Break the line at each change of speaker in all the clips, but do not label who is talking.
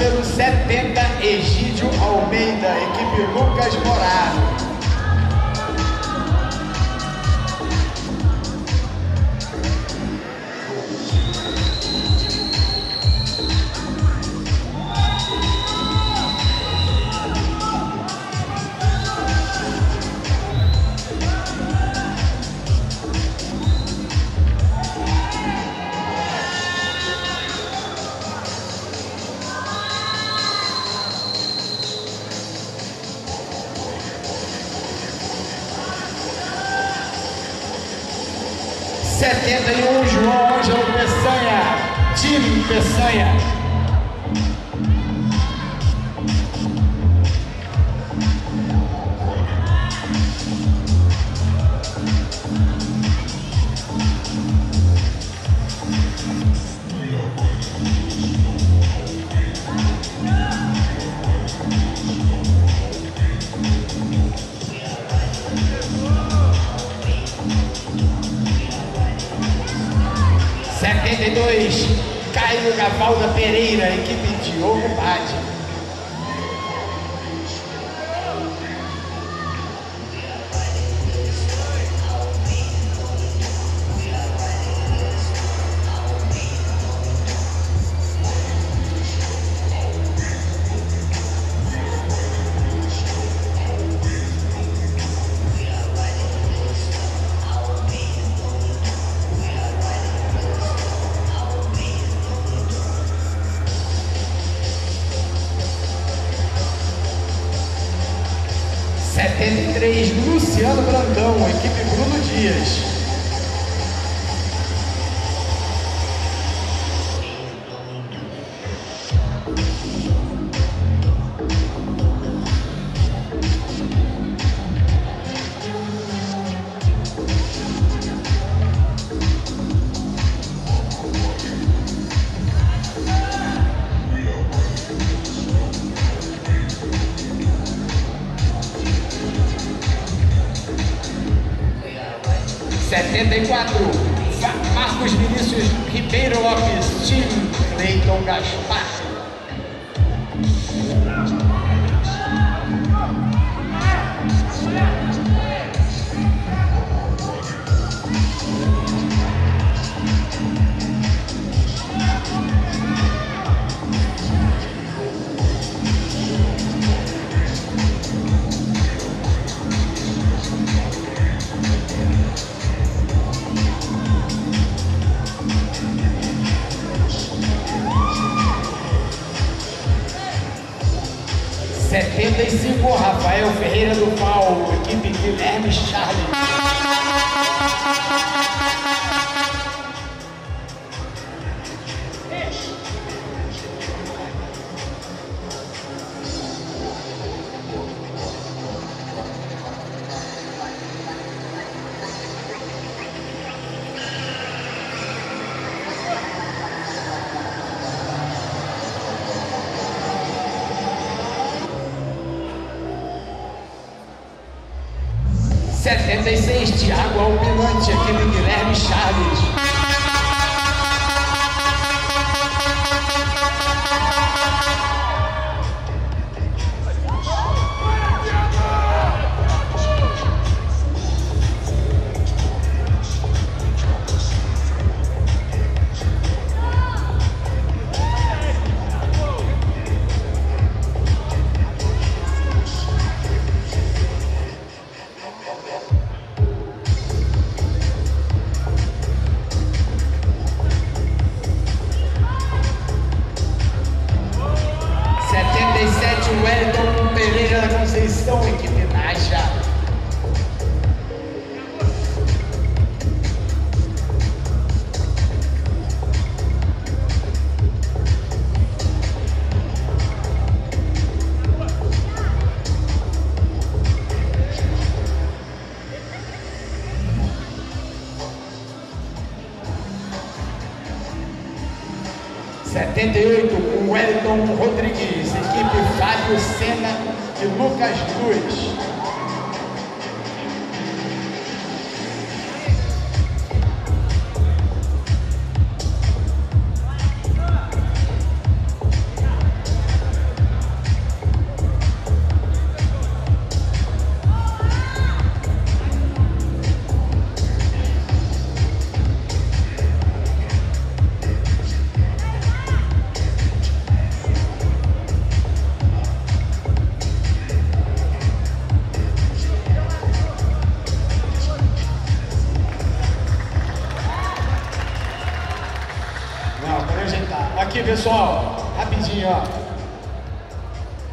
número 70, Egídio Almeida, equipe Lucas Morado. Peçanha. Setenta e dois, Caio Gavalda Pereira, equipe Diogo Bade. Dias. Setenta e quatro, Va- Marcos Vinícius Ribeiro Lopes, time Cleiton Gaspar. Setenta e cinco, Rafael Ferreira do Pau, equipe Guilherme Charles. Setenta e seis, Thiago Almirante, equipe Guilherme Charles. 78, o Wellington Rodrigues, equipe Fábio Sena e Lucas Cruz. Pessoal, rapidinho, ó.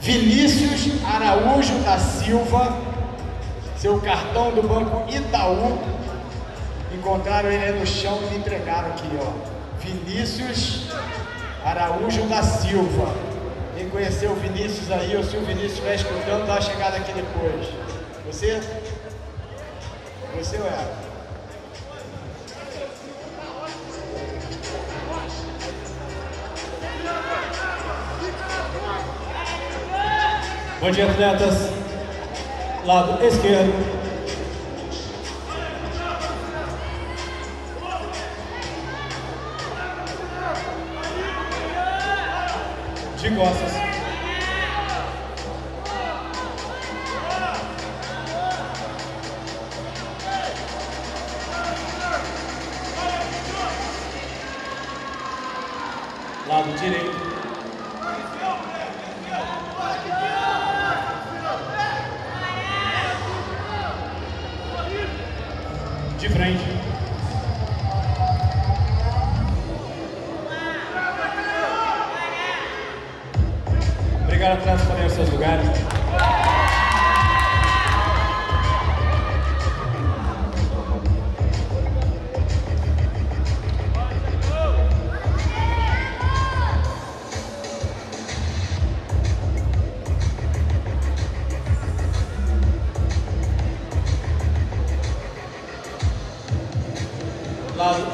Vinícius Araújo da Silva, seu cartão do Banco Itaú. Encontraram ele no chão e me entregaram aqui, ó. Vinícius Araújo da Silva. Quem conheceu o Vinícius aí, ou se o Vinícius estiver escutando, dá uma chegada aqui depois. Você? Você ou ela?
Bom dia, atletas. Lado esquerdo. De costas. De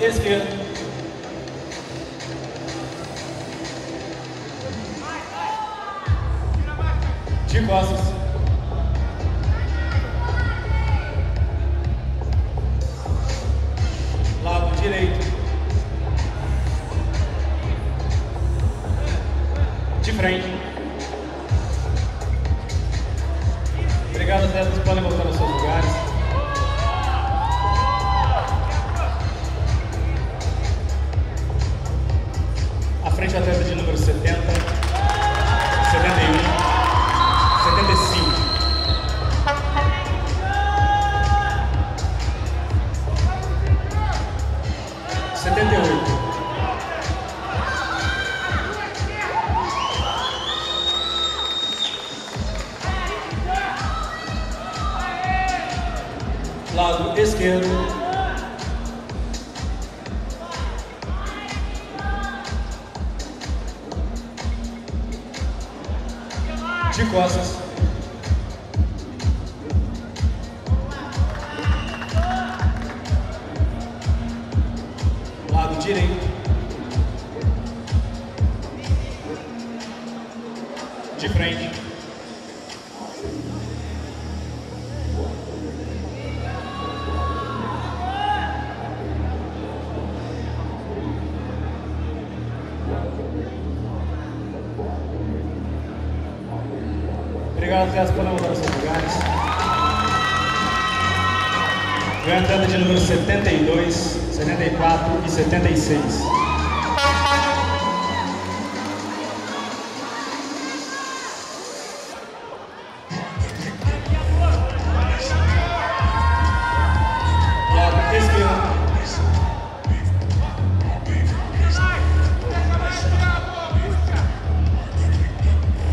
lado esquerdo. Frente atleta de número 70, 71, 75. Setenta e oito. Lado esquerdo. Costas. Lado direito. De frente. A entrada de número 72, 74 e 76.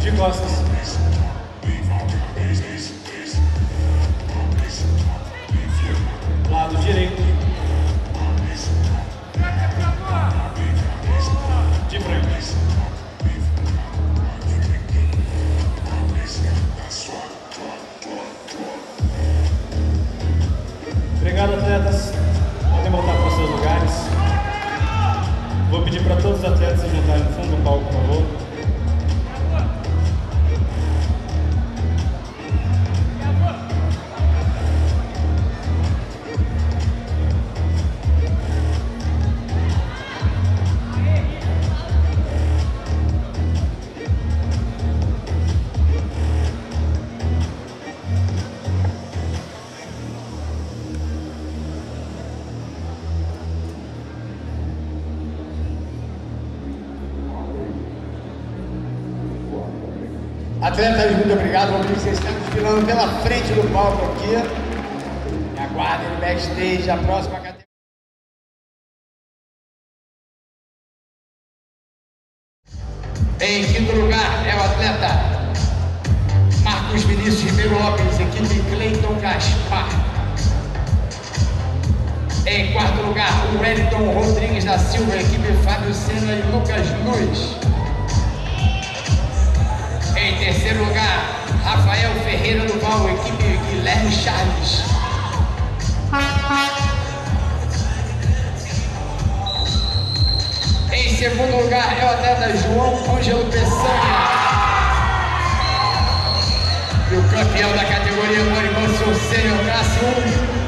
de costas. Lado direito. De frente. Obrigado, atletas. Podem voltar para seus lugares. Vou pedir para todos os atletas se juntarem no fundo do palco,
Atletas, muito obrigado. Ver vocês estão desfilando pela frente do palco aqui. Me aguardem no backstage, a próxima categoria. Em quinto lugar é o atleta Marcos Vinícius Ribeiro Lopes, equipe Cleiton Gaspar. Em quarto lugar, o Wellington Rodrigues da Silva, equipe Fábio Sena e Lucas Luz. Em terceiro lugar, Rafael Ferreira do Val, equipe Guilherme Charles. Em segundo lugar é o atleta João Ângelo Peçanha. E o campeão da categoria Morimanso Sênior Classe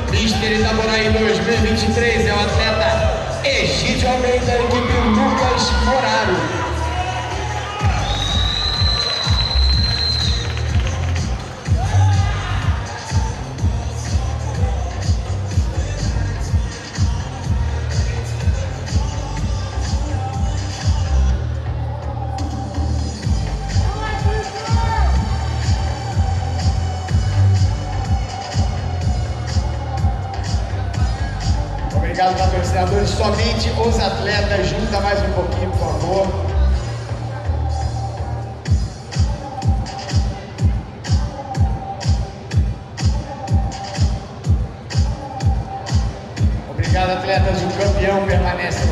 1, Mister Itaboraí 2023, é o atleta Egídio Almeida, equipe Lucas Moraro. Obrigado, patrocinadores. Somente os atletas, junta mais um pouquinho, por favor. Obrigado, atletas. O campeão permanece.